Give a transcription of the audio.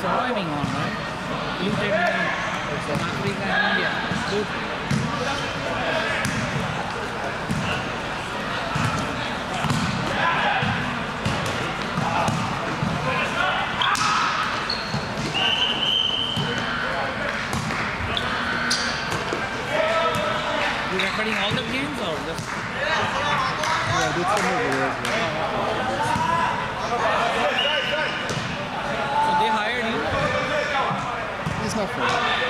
surviving on, right? Limited in Africa and India. Both. You recording all the games or just Yeah, did some of the videos. tough.